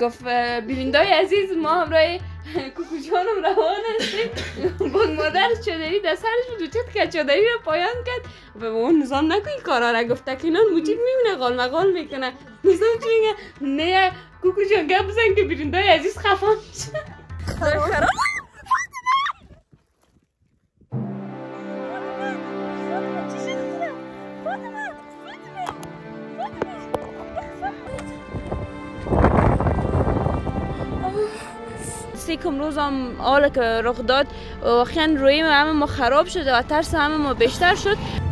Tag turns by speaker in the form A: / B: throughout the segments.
A: گفت بیرندای عزیز ما همراه کوکو جانم روان هستیم. با مادر چادری در سرش بود چت که چادری رو پایان کرد. و اون نظام نکنی کارا را گفت. تکنان موجود می‌بینه غال مغال می‌کنه. نظام چی میگه؟ نه کوکو جان گپ بزن که بیرندای عزیز خفان شد سیکم روز هم حال که رخ داد. واقعا روی همه ما خراب شد و ترس همه ما بیشتر شد.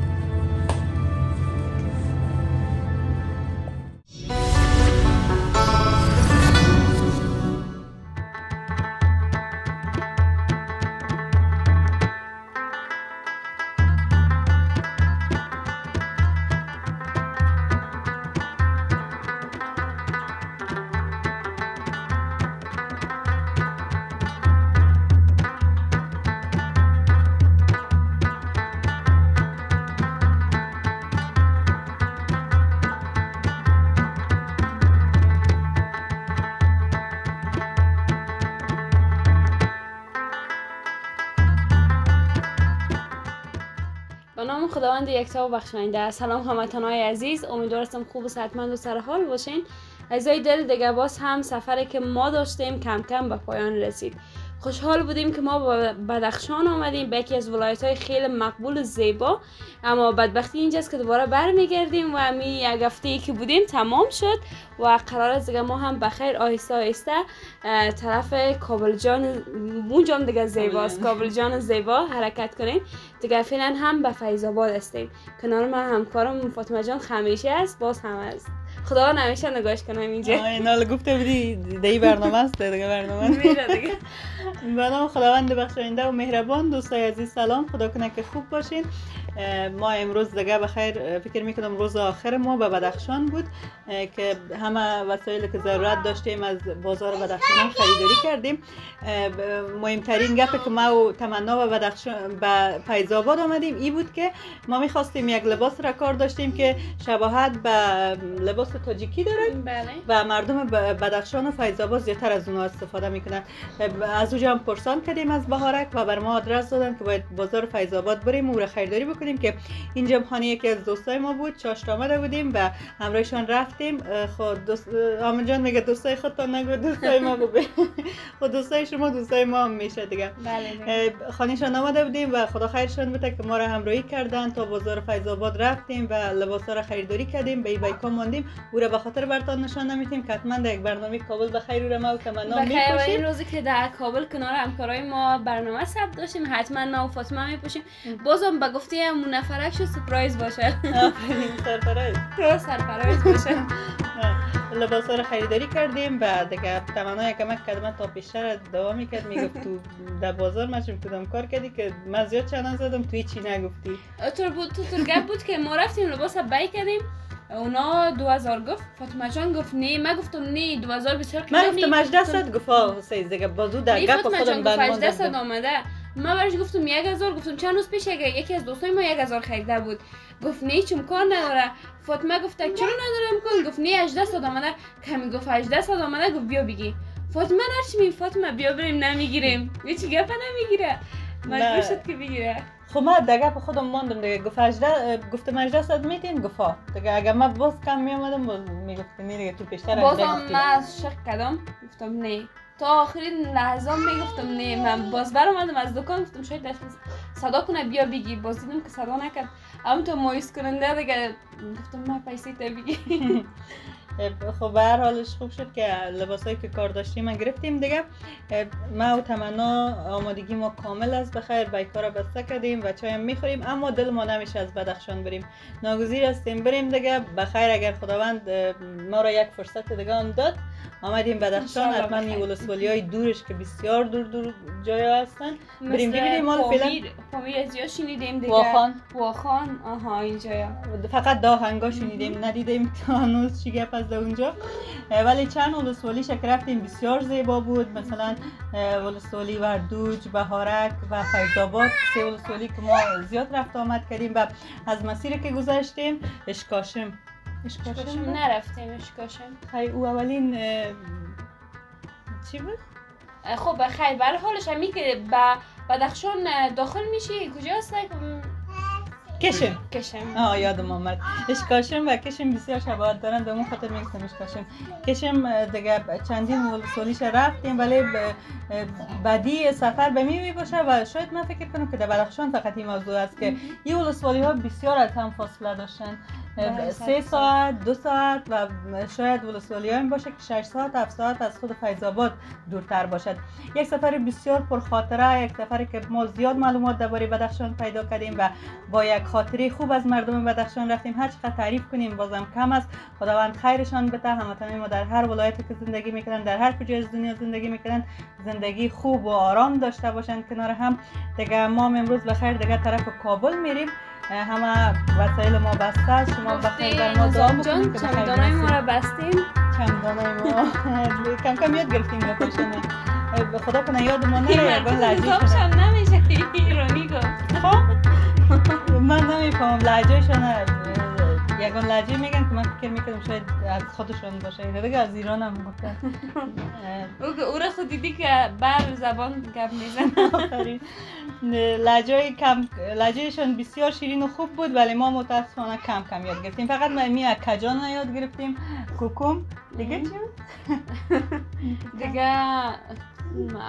A: خداوند یکتا و بخشاینده سلام هموطنان عزیز. امیدوارم خوب و صحتمند و سر حال باشین. عزیزای دل دیگه باز هم سفری که ما داشتیم کم کم به پایان رسید. خوشحال بودیم که ما به بدخشان آمدیم. به یکی از ولایت های خیلی مقبول و زیبا. اما بدبختی اینجاست که دوباره برمیگردیم و همی یک هفته ای که بودیم تمام شد و قرار است دیگه ما هم بخیر آهسته آهسته طرف کابل جان اونجا هم دیگه زیباست. کابل جان زیبا حرکت کنیم. دیگه فعلا هم به فیض آباد هستیم. کنار من همکارم فاطمه جان خمیشه است. باز هم است خدا همیشه نگاش کنم اینجا.
B: اینا گفته بودی دی برنامه است دیگه برنامه
A: میره دیگه.
B: به نام خداوند بخشاینده و مهربان دوستای عزیز سلام. خدا کنه که خوب باشین. ما امروز دیگه بخیر فکر می‌کنم روز آخر ما به بدخشان بود که همه وسایلی که ضرورت داشتیم از بازار بدخشان هم خریداری کردیم. مهمترین گپی که ما و تمنا به بدخشان به فیض آمدیم این بود که ما می‌خواستیم یک لباس را کار داشتیم که شباهت به لباس تاجیکی داره
A: بله.
B: و مردم بدخشان و فیض آباد زیادتر از اونها استفاده می‌کنن. از اونجا هم پرسان کردیم از بهارک و بر ما آدرس دادن که باید بازار فیض آباد بریم و را خریداری بکنیم که این جمخانه یکی از دوستای ما بود چاشت آمده بودیم و همراهشان رفتیم. خود دوست آمن جان میگه دوستای خودتان نگو دوستای ما بگو خود دوستای شما دوستای ما هم میشه دیگه.
A: بله
B: خانهشان آمده بودیم و خدا خیرشان بده که ما را همراهی کردن تا بازار فیض آباد رفتیم و لباسا را خریداری کردیم. به بیکا ماندیم. او را به خاطر برتان نشان نمیتیم که حتما در یک برنامه کابل بخیر او را ما و تمنا میپوشیم.
A: روزی که در کابل کنار همکارای ما برنامه ثبت داشتیم حتما ما و فاطمه میپوشیم. بازم به گفته همون نفرک شد سپرایز باشه.
B: آفرین سرپرایز.
A: تو سرپرایز باشه.
B: لباسا را خریداری کردیم و دیگه تمنا کمک کرد من تا پیشتر دوام می‌کرد می‌گفت تو در بازار مشیم کدام کار کردی که من زیاد چنان زدم توی چی نگفتی؟
A: طور بود تو گپ بود که ما رفتیم لباس بای کردیم. اونا دو هزار گفت. فاطمه جان گفت نه من گفتم نه دو هزار بسیار
B: من
A: کمی.
B: گفتم 18 صد گفت حسین دیگه بازو در گپ خودم بند
A: 18 صد آمده. من برش گفتم یک هزار گفتم چند روز پیش یک- یکی از دوستای ما یک هزار خریده بود. گفت نه هیچ امکان نداره. فاطمه گفت چرا نداره امکان؟ گفت نه 18 صد آمده. کمی گفت 18 صد آمده. گفت بیا بگی. فاطمه نرچی می فاطمه بیا بریم نمی‌گیریم. چی گفت نمی‌گیره. مجبور. شد که بگیره.
B: خب من در گپ خودم ماندم دیگه. گفت 18 گفتم 18 صد میتین؟ گفت. دیگه اگر من باز کم می اومدم باز می‌گفت نه دیگه تو بیشتر
A: بازم
B: 18 گفتی.
A: من از شک کردم. گفتم نه. تا آخرین لحظه می‌گفتم نه. من باز برآمدم از دکان گفتم شاید صدا کنه بیا بگی. باز دیدم که صدا نکرد. اما تو مایوس کننده دیگه. گفتم من پیسه تا بگی.
B: خب به هر حالش خوب شد که لباسایی که کار داشتیم من گرفتیم دیگه. ما و تمنا آمادگی ما کامل است بخیر بیکار بسته کردیم و چایم می‌خوریم اما دل ما نمیشه از بدخشان بریم. ناگزیر هستیم بریم دیگه. بخیر اگر خداوند ما را یک فرصت دیگه هم داد آمدیم بدخشان. حتما. این ولسوالی های دورش که بسیار دور دور جای هستن بریم ببینیم حالا فعلا
A: پامیر از یا شنیدیم دیگه.
B: واخان.
A: واخان؟ آها اینجایا.
B: فقط داهنگا شنیدیم ندیدیم تا هنوز چی گپ از اونجا. ولی چند ولسوالی شک رفتیم بسیار زیبا بود. مثلا ولسوالی وردوج بهارک و فیضآباد. سه ولسوالی که ما زیاد رفت آمد کردیم و از مسیری که گذشتیم اشکاشم
A: اشکاشم نرفتیم اشکاشم
B: خیلی او اولین چی بود؟
A: خب خیر. برای حالش همی که به بدخشان داخل میشی. کجاست؟
B: کشم.
A: کشم.
B: آه یادم آمد اشکاشم و کشم بسیار شباهت دارن. به اون خاطر میگم اشکاشم کشم دیگه چندین ولسوالیش رفتیم ولی بدی سفر به می باشه و شاید من فکر کنم که در بدخشان فقط این موضوع است که این ولسوالی ها بسیار از هم فاصله داشتن. سه ساعت دو ساعت و شاید ولسوالی هم باشه که شش ساعت هفت ساعت از خود فیضاباد دورتر باشد. یک سفر بسیار پرخاطره یک سفری که ما زیاد معلومات درباره بدخشان پیدا کردیم و با یک خاطره خوب از مردم بدخشان رفتیم. هر چقدر تعریف کنیم بازم کم است. خداوند خیرشان بده. هموطنان ما در هر ولایتی که زندگی می‌کنن در هر کجای از دنیا زندگی می‌کنن زندگی خوب و آرام داشته باشند کنار هم. دیگه ما امروز بخیر. دیگه طرف کابل میریم. همه وسایل ما بسته شما بخیر در ما دعا
A: بکنید که چمدانای ما را بستیم؟
B: چمدانای ما. کم کم یاد گرفتیم بپوشنه به خدا کنه یاد ما نره یگان لحجه
A: شنه نمیشه. ایرانی گفت.
B: خب من نمی‌فهمم لحجه شنه یگان لحجه میگن که من فکر می‌کردم شاید از خودشون باشه. اینه دیگه از ایران هم گفتن.
A: او را خود دیدی که بر زبان گپ میزن
B: لجای کم لجایشان بسیار شیرین و خوب بود ولی ما متاسفانه کم کم یاد گرفتیم. فقط ما می کجان یاد گرفتیم. کوکوم. دیگه چی
A: دیگه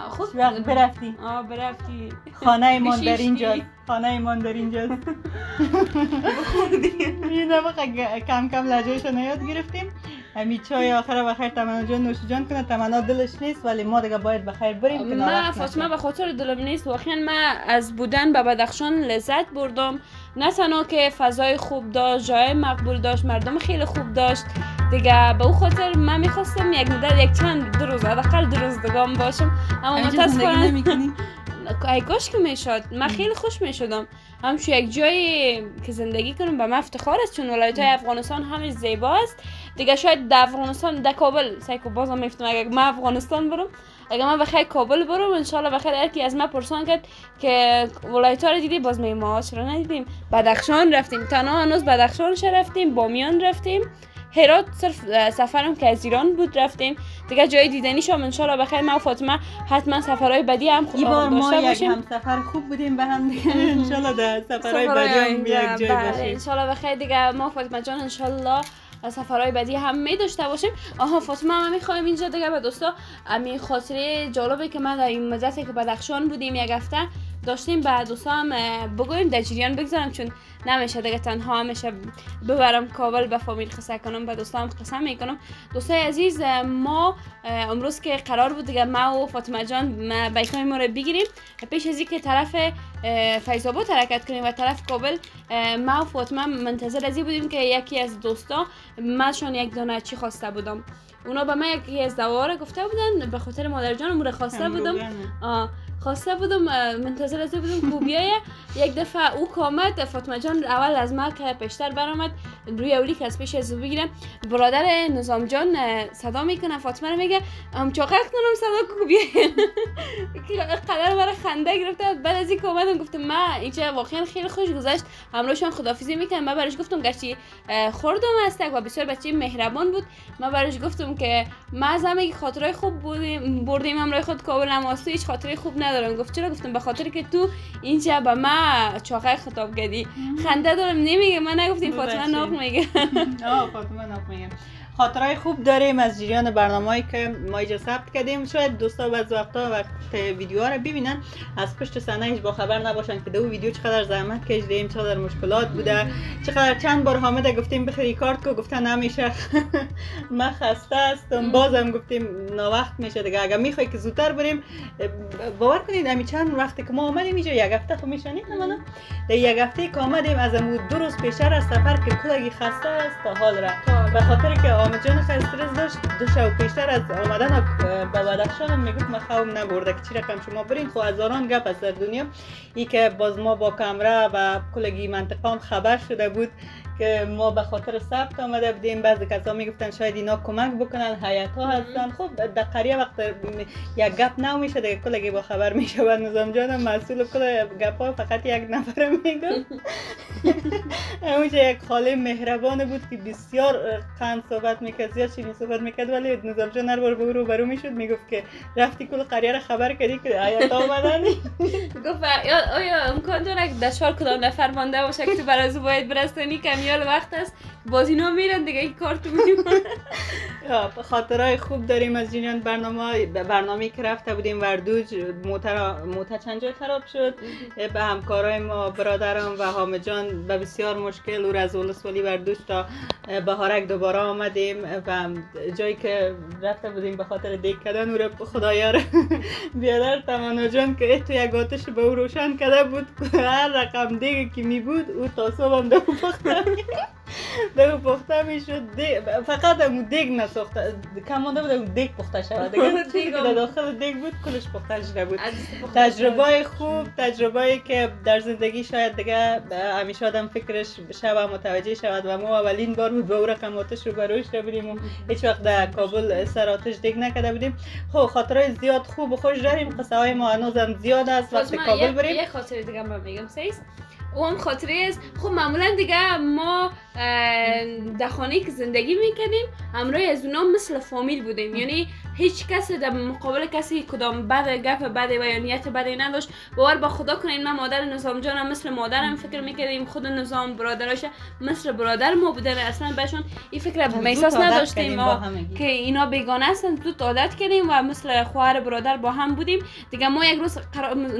B: خود برفتی.
A: آه برفتی.
B: خانه ایمان در اینجا خانه ایمان در اینجا این کم کم لجایشان یاد گرفتیم. همین چای آخر بخیر تمنا جان نوش جان کنه. تمنا دلش نیست ولی ما دیگه باید بخیر بریم
A: ما فاطمه به خاطر دلم نیست. واقعا ما از بودن به بدخشان لذت بردم. نه تنها که فضای خوب داشت جای مقبول داشت مردم خیلی خوب داشت. دیگه به او خاطر من می‌خواستم یک مدت یک چند دو روز حداقل دو روز دگام باشم. اما متاسفانه ای کاش که می‌شد. من خیلی خوش می‌شدم. همچون یک جایی که زندگی کنم به من افتخار است چون ولایت های افغانستان همش زیبا است دیگه شاید در افغانستان در کابل سایکو بازم میفتم اگه من افغانستان برم. اگه من بخیر کابل برم انشالله بخیر هر کی از من پرسان کرد که ولایت ها رو دیدی؟ باز می ما چرا ندیدیم؟ بدخشان رفتیم. تنها هنوز بدخشان رفتیم بامیان رفتیم. هرات صرف سفرم که از ایران بود رفتیم. دیگه جای دیدنی شام انشالله بخیر. ما و فاطمه حتما سفرهای بدی هم خوب
B: بار ما یک هم سفر خوب بودیم به هم دیگه. انشالله در سفرهای بدی هم یک جای بله، باشیم.
A: انشالله بخیر. دیگه ما فاطمه جان انشالله سفرهای بعدی هم می داشته باشیم. آها فاطمه هم می‌خوایم اینجا دیگه به دوستا. امی خاطره جالبه که من در این مدتی که بدخشان بودیم یک هفته داشتیم به دوستا هم بگویم در جریان بگذارم چون نمیشه دیگه تنها همیشه ببرم کابل به فامیل قصه کنم به دوستام قصه می‌کنم. دوستای عزیز ما امروز که قرار بود دیگه ما و فاطمه جان بیکای ما رو بگیریم. پیش از که طرف فیضاباد حرکت کنیم و طرف کابل ما و فاطمه منتظر ازی بودیم که یکی از دوستا منشان یک دانه چی خواسته بودم. اونا به من یکی از دواره گفته بودن به خاطر مادر جان امور خواسته بودم. خواسته بودم منتظر از بودم کو یک دفعه او کامد. فاطمه جان اول از ما که پیشتر برآمد. روی اولی که از پیش از بگیرم. برادر نظام جان صدا می‌کنه. فاطمه رو میگه هم چاقق کنم صدا کو بیایه قدر برای خنده گرفته. بعد از این اومدم گفتم ما اینجا واقعا خیلی خوش گذشت. همراهشان خدافیزی می‌کنم. من برش گفتم گشتی خوردم استک و بسیار بچه مهربان بود. من برش گفتم که ما از همه خاطرای خوب بودیم بردیم همراه خود. کابل اما هیچ خاطره خوب ندارم. گفت چرا گفتم به خاطر که تو اینجا به ما چاقه خطاب کردی. خنده دارم. نمیگه. من نگفتیم فاطمه ناق میگه.
B: آه فاطمه ناق میگه. خاطرهای خوب داریم از جریان برنامه‌ای که ما اینجا ثبت کردیم. شاید دوستا بعض وقتا وقت ویدیوها رو ببینن. از پشت صحنه هیچ با خبر نباشن که دو ویدیو چقدر زحمت کشیدیم چقدر مشکلات بوده چقدر چند بار حامد گفتیم بخری کارت کو گفتن نمیشه. ما خسته هستم. بازم گفتیم وقت میشه دیگه. اگر می‌خوای که زودتر بریم باور کنید امی چند وقتی که ما اومدیم اینجا یک هفته خب میشنید نه یک هفته که آمدیم از امو دو روز پیشتر از سفر که کلگی خسته است تا حال را به خاطر که آمد جان استرس داشت دو شب پیشتر از آمدن به بدخشان می‌گفت من خواب نبرده که چی رقم شما برین خو هزاران گپ از در دنیا ای که باز ما با کمره و کلگی منطقه هم خبر شده بود که ما به خاطر ثبت آمده بودیم بعضی کسا می‌گفتن شاید اینا کمک بکنن حیات ها هستن. خب در قریه وقت یک گپ نو میشه دیگه کلگی با خبر میشه و نظام جان مسئول کل گپ ها فقط یک نفر می‌گفت. اونجا یک خاله مهربان بود که بسیار قند صحبت می‌کرد زیاد چیزی صحبت می‌کرد ولی نظام جان هر بار به رو برو می‌شد می‌گفت که رفتی کل قریه را خبر کردی که حیات آمدن.
A: گفت آیا امکان داره که دشوار کدام نفر مانده باشه که تو برای باید برستانی کمیال وقت است باز اینا میرن دیگه این کار تو
B: خاطرهای خوب داریم از جنیان برنامه برنامه که رفته بودیم وردوج موتر موتر چند جای خراب شد. به همکارای ما برادرم و حامد جان به بسیار مشکل او از ولسوالی وردوج تا بهارک دوباره آمدیم و جایی که رفته بودیم به خاطر دیگ کردن او را خدایار بیادر تمانا جان که تو یک آتش به او روشن کرده بود. هر رقم دیگه که می بود او تا صبح هم دو دو پخته می شد فقط امو دیگ نساخته. کم مانده بود امو دیگ پخته شود دیگه در داخل دیگ بود کلش پخته شده. بود تجربه خوب تجربه که در زندگی شاید دیگه همیشه آدم فکرش شب متوجه شود و ما اولین بار بود به او رقم آتش رو بروش رو بودیم و هیچ وقت در کابل سر آتش دیگ نکرده بودیم. خب خاطرهای زیاد خوب و خوش داریم. قصه های ما هنوزم زیاد است. وقت کابل بریم.
A: یه خاطر دیگه من میگم سیست او هم خاطره است. خب معمولا دیگه ما در خانه که زندگی می‌کردیم همراه از اونا مثل فامیل بودیم. یعنی هیچ کسی در مقابل کسی کدام بد گپ بد و یا نیت بدی نداشت باور با خدا کنین من مادر نظام جانم مثل مادرم فکر می‌کردیم خود نظام برادراش مثل برادر ما بودن اصلا بهشون این فکر احساس نداشتیم ما که اینا بیگانه هستن تو عادت کردیم و مثل خواهر برادر با هم بودیم. دیگه ما یک روز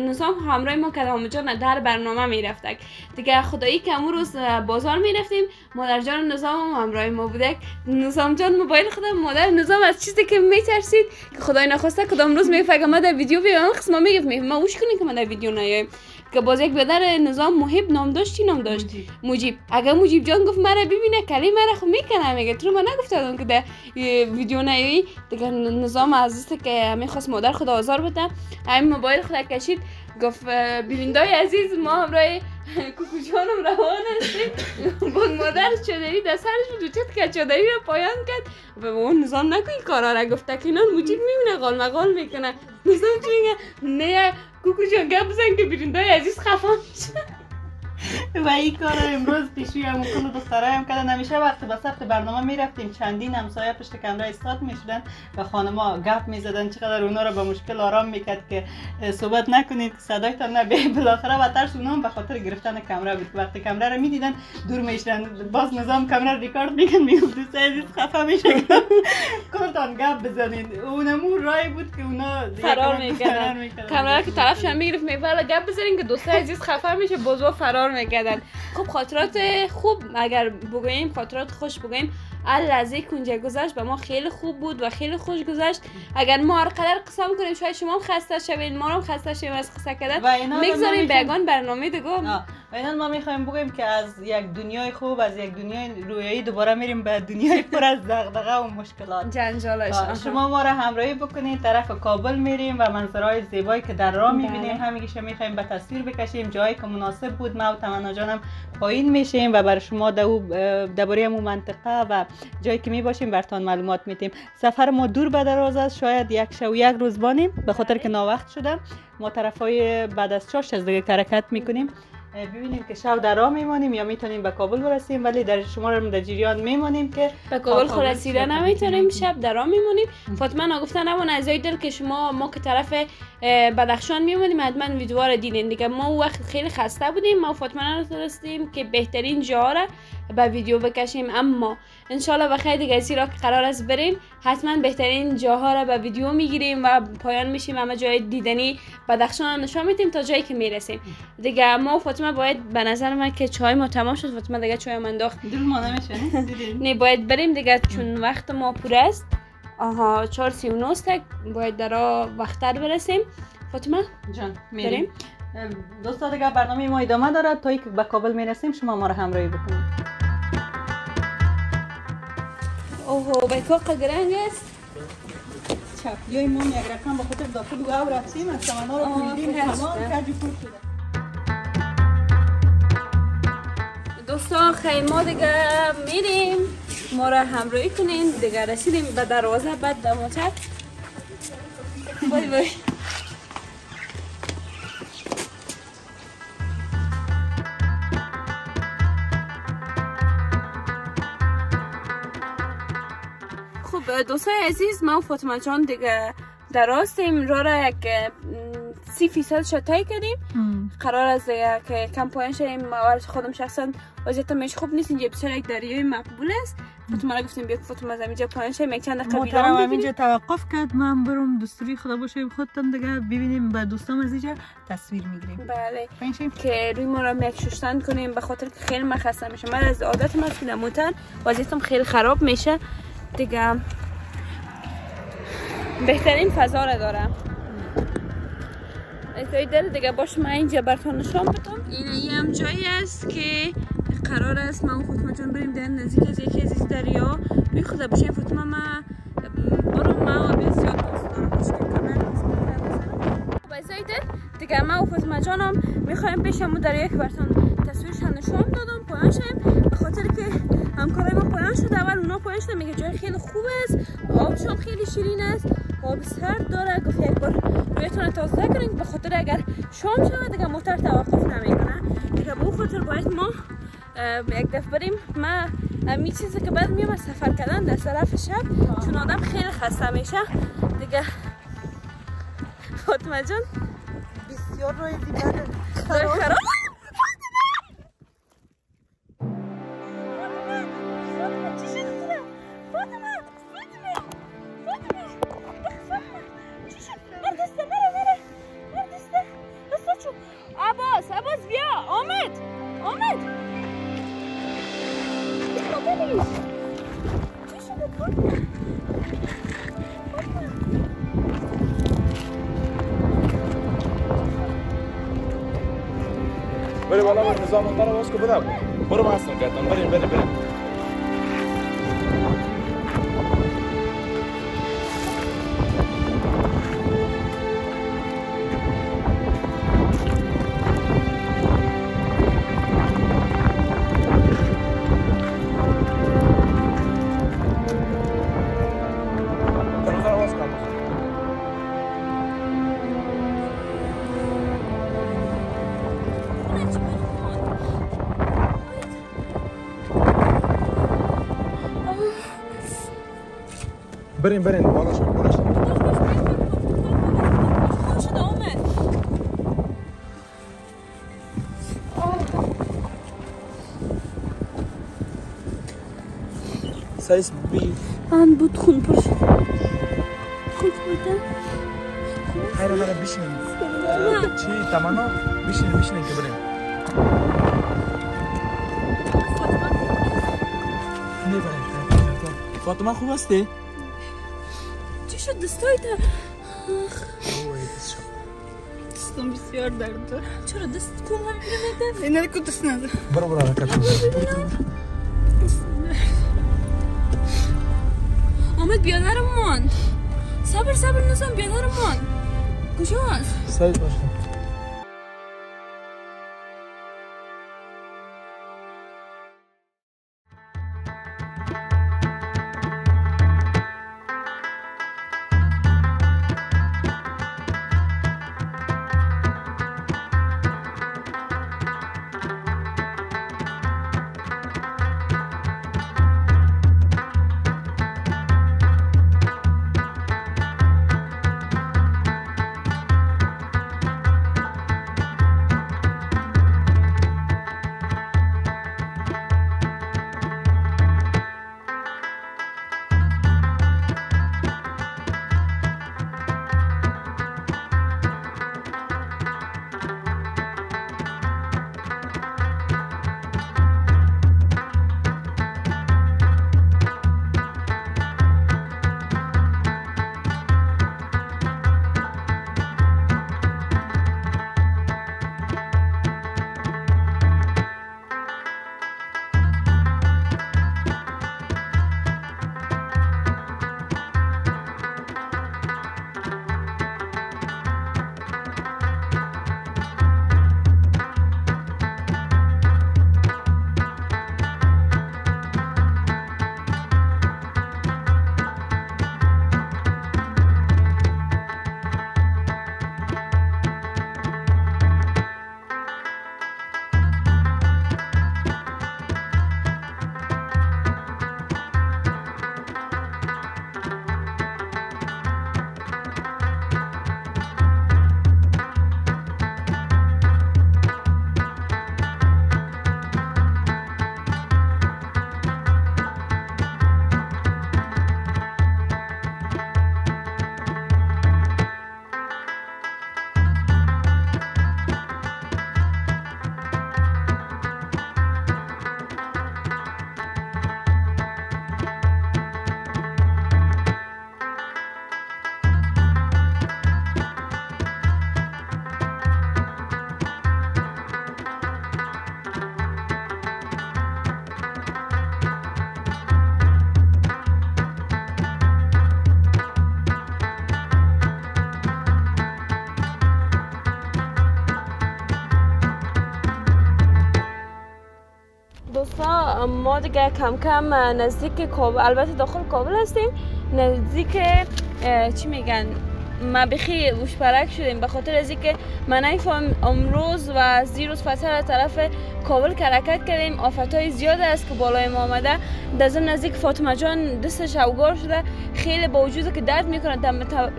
A: نظام همراه ما که جان در برنامه میرفتک دیگه خدایی که امروز روز بازار می‌رفتیم. مادر جان نظام هم همراه ما بوده نظام جان موبایل خودم مادر نظام از چیزی که میترسید که خدای نخواسته کدام روز می‌فهمه ما در ویدیو بیام قسم می‌گفت ما اوش کنیم که ما در ویدیو نیایم. که باز یک بدر نظام محب نام داشت چی نام داشت؟ مجیب اگر مجیب جان گفت مرا ببینه کلی مرا خو می‌کنه. میگه تو من نگفتم که در ویدیو نیایی؟ دیگه نظام عزیزه که می‌خواست مادر خدا آزار بده. همین موبایل خدا کشید. گفت ببیندای عزیز ما همراه کوکو جانم روان هستیم با مادر چادری در سرش بود چت که چادری رو پایان کرد. و اون نظام نکن این کارا را. گفت تکینان مجید میمونه غال مغال می‌کنه نظام چی میگه؟ نه کوکو جان گپ بزن که بریندای عزیز خفان
B: و این کار امروز پیشوی هم کل دخترای هم کردن. همیشه وقت به ثبت برنامه می‌رفتیم. چندین همسایه پشت کمره استاد می‌شدن و خانما گپ می‌زدن. چقدر اونا رو به مشکل آرام می‌کرد که صحبت نکنید. صدایتان نبیه بالاخره و ترس اونا هم به خاطر گرفتن کمره بود. وقتی کمره رو می‌دیدن دور می‌شدن. باز نظام کمره ریکارد میکن می‌گفت دوست عزیز خفه میشه کلتان گپ بزنید. اونمو رای بود که اونا
A: فرار می‌کردن. کمره که طرفشان می‌گرفت می‌گفت گپ بزنین که دوست عزیز خفه میشه. بازو فرار می‌کردن. خب خاطرات خوب اگر بگوییم خاطرات خوش بگوییم لحظه کنجه گذشت به ما خیلی خوب بود و خیلی خوش گذشت. اگر ما هر قدر قصه کنیم شاید شما هم خسته شوید ما هم خسته شویم از قصه کردن. می‌گذاریم بیگان برنامه دیگه.
B: اینا ما می‌خوایم بگویم که از یک دنیای خوب از یک دنیای رویایی دوباره میریم به دنیای پر از دغدغه و مشکلات.
A: جنجالش.
B: شما ما را همراهی بکنید طرف کابل میریم و منظرهای زیبایی که در راه می‌بینیم. بله. همیشه می‌خوایم به تصویر بکشیم جایی که مناسب بود. ما و تمنا جانم پایین میشیم و بر شما درباره مو منطقه و جایی که می باشیم برتان معلومات میتیم سفر ما دور به دراز است. شاید یک شو یک روز بانیم به خاطر که ناوقت شده ما طرف های بعد از چاش از دیگه حرکت می‌کنیم. ببینیم که شب در راه میمانیم یا می‌تونیم به کابل برسیم ولی در شما رو در جریان میمانیم که
A: به کابل خلاصیده نمی‌تونیم شب در راه میمونیم فاطمه نگفته نمونه از دل که شما ما که طرف بدخشان میمونیم حتما ویدیو رو دیدین دیگه. ما وقت خیلی خسته بودیم ما فاطمه رو که بهترین جا را به ویدیو بکشیم. اما انشالله بخیر دیگه زیرا که قرار است بریم حتما بهترین جاها را به ویدیو می‌گیریم و پایان میشیم. اما جای دیدنی بدخشان نشان میدیم تا جایی که می‌رسیم. دیگه ما فاطمه باید به نظر من که چای ما تمام شد فاطمه دیگه چای من انداخت.
B: دل ما
A: نه باید بریم دیگه چون وقت ما پر است. آها چهار سی و تک باید در وقتتر برسیم. فاطمه؟
B: جان میریم. دوستا دیگه برنامه ما ادامه دارد تا که به کابل می‌رسیم شما ما رو همراهی بکنید.
A: اوه بیکاق گرنگ است.
B: چپ یای ما یک رقم با خاطر داخل و او رفتیم. از سمنا رو کنیدیم تمام کجی پر شده.
A: دوستا خیلی ما دیگه میریم. ما را همراهی کنین. دیگه رسیدیم به دروازه. بعد دموتر بای بای. خب دوستای عزیز ما و فاطمه جان دیگه در راستیم. را را یک سی فیصد شتای کردیم قرار است که کم پایین شدیم اول خودم شخصا وضعیت میش خوب نیست. اینجا بسیار یک دریای مقبول است. فاطمه را گفتیم بیا فاطمه از اینجا پایین شدیم. یک چند دقیقه
B: بیرام اینجا توقف کرد. من برم دستوری خدا باشه خودتان دیگه. ببینیم با دوستام از اینجا تصویر می‌گیریم.
A: بله. که روی ما را یک شستن کنیم. به خاطر که خیلی مخصم میشه من از عادت ما که نموتن وضعیتم خیلی خراب میشه. دیگه. بهترین فضا را دارم. ازای دل دیگه باش من اینجا براتون نشان بدم. این هم جایی است که قرار است ما و فاطمه جان بریم در نزدیک از یکی از دریا. روی خدا بشه فاطمه ما برو ما و ازای دل دیگه ما و فاطمه جانم می‌خوایم پیش همون دریا که براتون تصویرش نشان دادم. پایان شدیم. به خاطر که همکارای ما پایان شد اول اونا پایان شده میگه جای خیلی خوب است. آبشان خیلی شیرین است. آب سرد داره. گفت یک بار رویتون تازه کنید به خاطر اگر شام شود دیگه موتر توقف نمی‌کنه. دیگه به خاطر باید ما یک دفعه بریم. ما می چیزی که بعد میام سفر کردن در طرف شب. چون آدم خیلی خسته میشه. دیگه. فاطمه جان.
B: بسیار روی دیگر
A: خراب.
C: بری بالا من نظام رو باز که بدم برو ما هستم کردم بریم بریم بریم. بریم بریم. بالا شو بالا شو سایس بی
A: من بود خون پاش خون بوده
C: هایره هایره بشینیم چی؟ تمانا بشینیم بشینیم که بریم. فاطمه خوب هستی؟
A: شد دستای تا
B: دستم بسیار درد داره
A: چرا دست کم هم میده
B: اینا کو دست نداره
C: برو برو حرکت
A: آمد بیادرمان صبر صبر نزم بیادرمان کجاست؟
C: سایت باشه
A: دیگه کم کم نزدیک کابل البته داخل کابل هستیم. نزدیک چی میگن؟ ما بخی وشپرک شدیم. به خاطر از اینکه من امروز و از دیروز فصل از طرف کابل کرکت کردیم. آفت های زیاد است که بالای ما آمده. در نزدیک فاطمه جان دستش اوگار شده. خیلی با وجود که درد می‌کنه.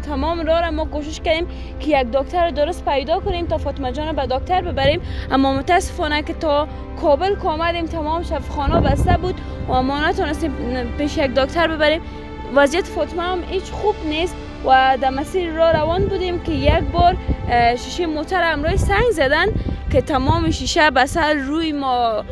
A: تمام راه را ما کوشش کردیم که یک دکتر درست پیدا کنیم تا فاطمه جان به دکتر ببریم. اما متاسفانه که تا کابل که آمدیم تمام شفاخانه بسته بود و ما نتونستیم پیش یک دکتر ببریم. وضعیت فاطمه هم هیچ خوب نیست و در مسیر را روان بودیم که یک بار شیشه موتر امروی سنگ زدن که تمام شیشه بسر روی ما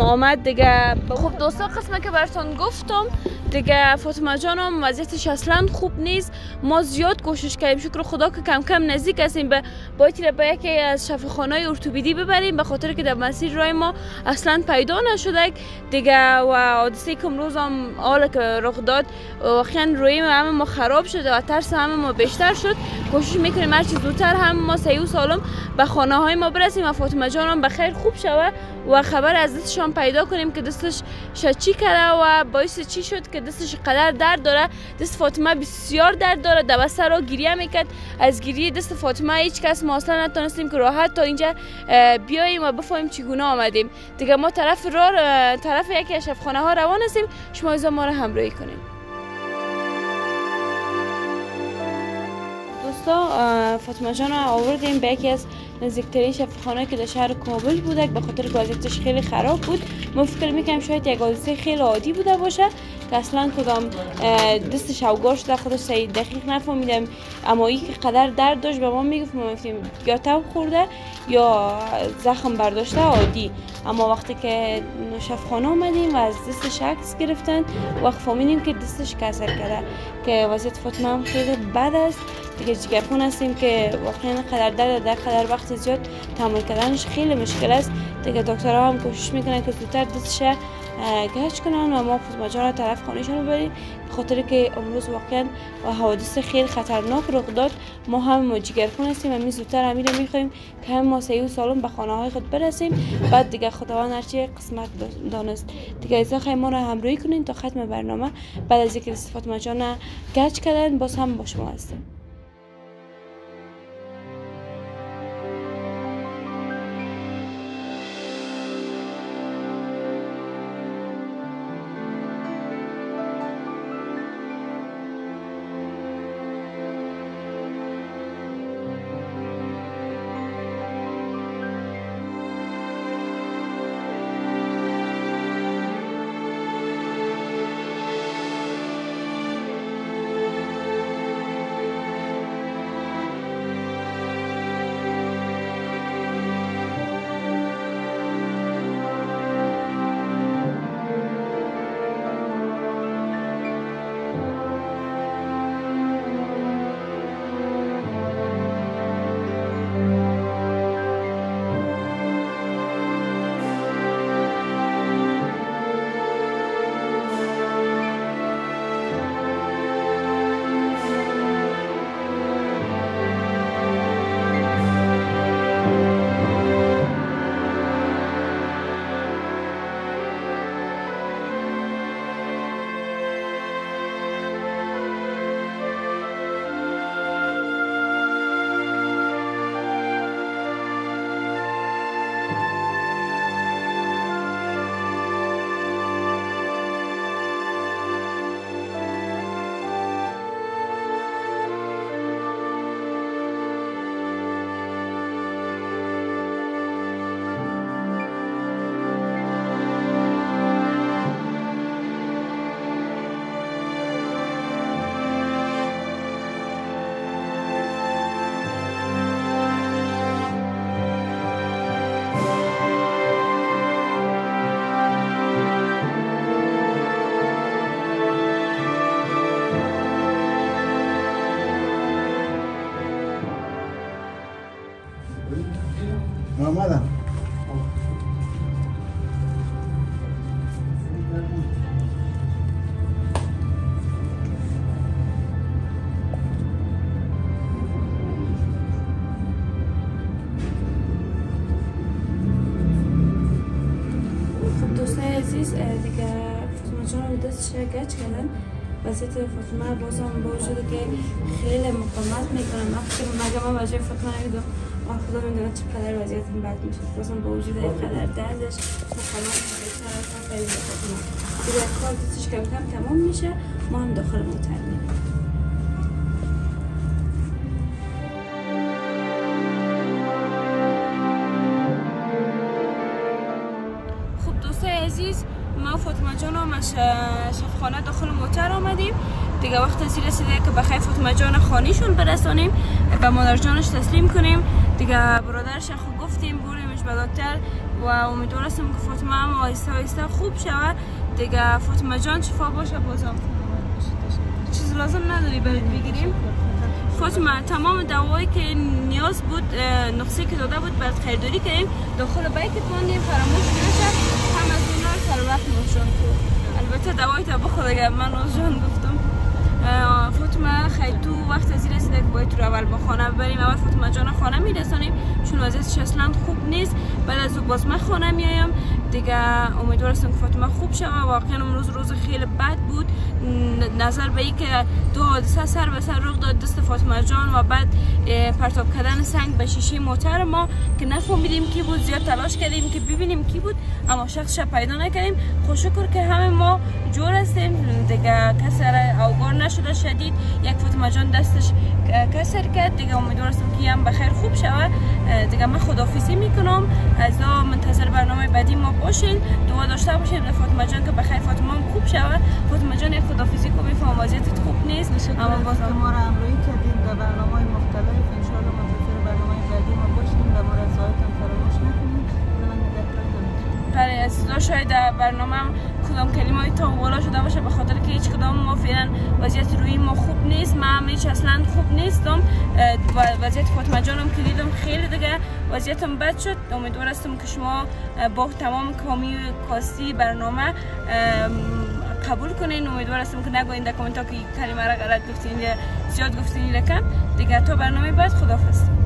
A: آمد دیگه. خب دوستا قسمه که براتون گفتم دیگه فاطمه جانم وضعیتش اصلا خوب نیست. ما زیاد کوشش کردیم. شکر خدا که کم کم نزدیک هستیم. به باید به یکی از شفاخانه ارتوپدی ببریم. به خاطر که در مسیر رای ما اصلا پیدا نشده. دیگه و حادثه که امروز هم که رخ داد واقعا روی همه ما خراب شده و ترس همه ما بیشتر شد. کوشش می‌کنیم هر چیز زودتر هم ما سعی و سالم به خانه های ما برسیم و فاطمه جانم به خیر خوب شوه و خبر از دستشان پیدا کنیم که دستش چی کرده و باعث چی شد که دستش قدر درد داره. دست فاطمه بسیار درد داره. دبسته را گریه می‌کرد. از گریه دست فاطمه هیچ کس ما اصلا نتونستیم که راحت تا اینجا بیاییم و بفهمیم چگونه آمدیم. دیگه ما طرف را طرف یکی از شفخانه ها روان هستیم. شما ایزا ما را همراهی کنیم دوستا فاطمه جان آوردیم به یکی از نزدیکترین شفاخانه که در شهر کابل بوده. به خاطر که خیلی خراب بود. ما فکر می‌کنم شاید یک حادثه خیلی عادی بوده باشه. که اصلا کدام دست شوگار شده خودش صحیح دقیق نفهمیدم. اما ای که قدر درد داشت به ما می‌گفت ما میفتیم یا تب خورده یا زخم برداشته عادی. اما وقتی که شفخانه آمدیم و از دست شکس گرفتن وقت فهمیدیم که دستش کسر کرده. که وضعیت فاطمه هم خیلی بد است. دیگه جگرخون هستیم که واقعا قدر درد در قدر وقت زیاد تحمل کردنش خیلی مشکل است. دیگه دکترها هم کوشش می‌کنن که زودتر دستش گچ کنن و ما ماجرا طرف خانهشان ببریم به خاطر که امروز واقعا و حوادث خیلی خطرناک رخ داد ما هم جگرخون هستیم و می زودتر همین رو می‌خوایم که هم ما سیو سالم به خانه های خود برسیم. بعد دیگه خداوند هرچی قسمت دانست. دیگه از خیلی ما رو همراهی کنین تا ختم برنامه. بعد از اینکه استفاده مجانا گچ کردن باز هم با شما هستیم خب دیگه وضعیتش گچ کردن؟ فاطمه بازم با وجود که خیلی مقاومت می‌کنم فکر مگه من وجه فاطمه ما خدا می‌دونه چقدر وضعیت بد میشه بازم با وجود اینقدر دردش مقاومت بیشتر از خیلی فاطمه دیگه کار دستش کم کم تمام میشه ما هم داخل موتر میریم خب دوستای عزیز ما فاطمه جان هم از شفخانه داخل موتر آمدیم. دیگه وقت رسیده که بخیر فاطمه جان خانیشون برسانیم به مادر جانش تسلیم کنیم. دیگه برادرش خود گفتیم بریمش به دکتر و امیدوار هستم که فاطمه هم آهسته آهسته خوب شود. دیگه فاطمه جان شفا باشه؟ بازم چیز لازم نداری برید بگیریم؟ فاطمه تمام دوایی که نیاز بود اه، نقصی که داده بود برات خریداری کردیم. داخل بیکت ماندیم فراموش نشه. هم از اونا سر وقت نوشان البته دوایی تا بخور اگر من از جان گفتم. فاطمه خیلی تو وقت از رسیده که باید تو اول با خانه ببریم اول فاطمه جان خانه میرسانیم چون وضعیتش اصلا خوب نیست بعد از او باز من خانه میایم. دیگه امیدوار هستم که فاطمه خوب شوه واقعا امروز روز خیلی بد بود. نظر به این که دو حادثه سر به سر رخ داد دست فاطمه جان و بعد پرتاب کردن سنگ به شیشه موتر ما که نفهمیدیم کی بود. زیاد تلاش کردیم که ببینیم کی بود اما شخصش پیدا نکردیم. خوشکر که همه ما جور هستیم. دیگه کسی را اوگار نشده شدید. یک فاطمه جان دستش کسر کرد. دیگه امیدوار هستم که هم بخیر. خوب شوه دیگه من خدافیزی می‌کنم. از منتظر برنامه بعدی ما باشین. دعا داشته باشین. فاطمه جان که بخیر. فاطمه هم خوب شوه فاطمه جان یک خدافیزی کو میفهم وضعیتت خوب نیست. اما باز
B: ما را همراهی کردیم. در برنامه های مختلف انشاءالله منتظر برنامه بعدی ما باشیم. و ما را فراموش دارم
A: برای عزیزا شاید برنامه کدام کلمه های تا بالا شده باشه به خاطر که هیچ کدام ما فعلا وضعیت روی ما خوب نیست. من هم هیچ اصلا خوب نیستم. و وضعیت فاطمه جانم که دیدم خیلی دیگه وضعیتم بد شد. امیدوار هستم که شما با تمام کامی و کاستی برنامه ام، قبول کنین. امیدوار هستم که نگوین در کامنت ها که کلمه را غلط گفتین یا زیاد گفتین یا کم دیگه تا برنامه بعد خداحافظ.